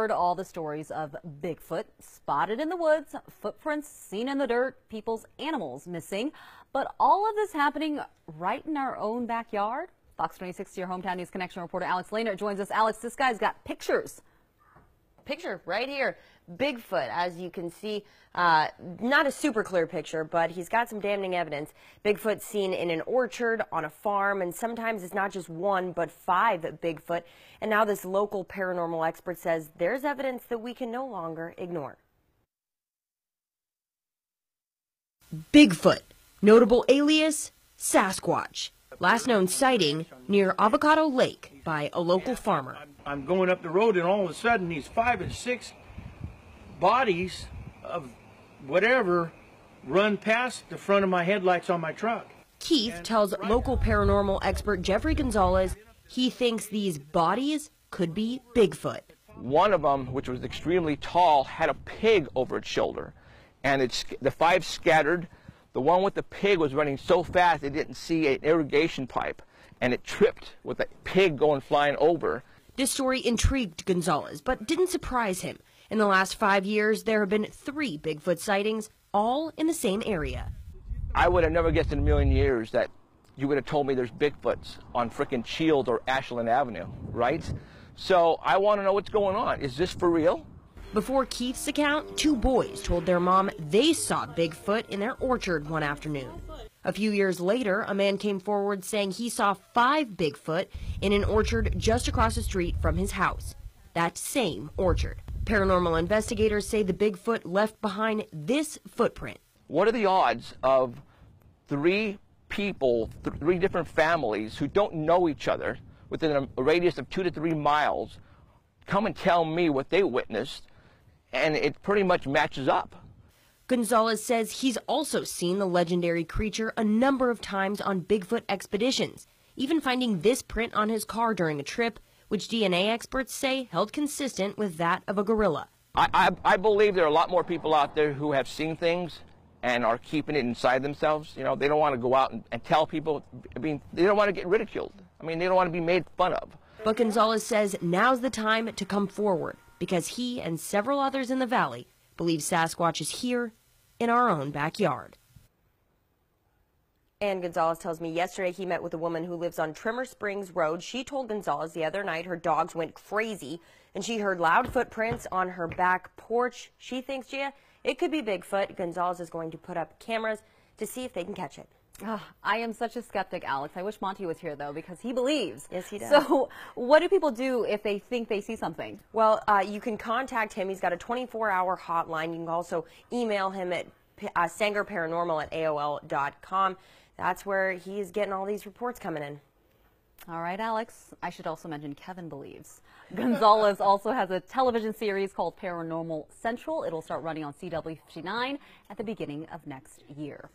heard all the stories of Bigfoot spotted in the woods, footprints seen in the dirt, people's animals missing. But all of this happening right in our own backyard? Fox 26 your hometown news connection reporter Alex Lehner joins us. Alex, this guy's got pictures picture right here. Bigfoot, as you can see, uh, not a super clear picture, but he's got some damning evidence. Bigfoot seen in an orchard, on a farm, and sometimes it's not just one, but five Bigfoot. And now this local paranormal expert says there's evidence that we can no longer ignore. Bigfoot, notable alias Sasquatch. Last known sighting near Avocado Lake by a local farmer. I'm going up the road and all of a sudden these five and six bodies of whatever run past the front of my headlights on my truck. Keith tells local paranormal expert Jeffrey Gonzalez he thinks these bodies could be Bigfoot. One of them, which was extremely tall, had a pig over its shoulder. And it's, the five scattered the one with the pig was running so fast it didn't see an irrigation pipe, and it tripped with the pig going flying over. This story intrigued Gonzalez, but didn't surprise him. In the last five years, there have been three Bigfoot sightings, all in the same area. I would have never guessed in a million years that you would have told me there's Bigfoots on frickin' Shield or Ashlan Avenue, right? So I want to know what's going on. Is this for real? Before Keith's account, two boys told their mom they saw Bigfoot in their orchard one afternoon. A few years later, a man came forward saying he saw five Bigfoot in an orchard just across the street from his house. That same orchard. Paranormal investigators say the Bigfoot left behind this footprint. What are the odds of three people, th three different families who don't know each other within a radius of two to three miles come and tell me what they witnessed and it pretty much matches up. Gonzalez says he's also seen the legendary creature a number of times on Bigfoot expeditions, even finding this print on his car during a trip, which DNA experts say held consistent with that of a gorilla. I, I, I believe there are a lot more people out there who have seen things and are keeping it inside themselves. You know, they don't want to go out and, and tell people. I mean, they don't want to get ridiculed. I mean, they don't want to be made fun of. But Gonzalez says now's the time to come forward because he and several others in the valley believe Sasquatch is here in our own backyard. And Gonzalez tells me yesterday he met with a woman who lives on Trimmer Springs Road. She told Gonzalez the other night her dogs went crazy and she heard loud footprints on her back porch. She thinks, Gia, it could be Bigfoot. Gonzalez is going to put up cameras to see if they can catch it. Oh, I am such a skeptic, Alex. I wish Monty was here, though, because he believes. Yes, he does. So, what do people do if they think they see something? Well, uh, you can contact him. He's got a 24-hour hotline. You can also email him at uh, sangerparanormal at AOL.com. That's where he's getting all these reports coming in. All right, Alex. I should also mention Kevin believes. Gonzalez also has a television series called Paranormal Central. It'll start running on CW 59 at the beginning of next year.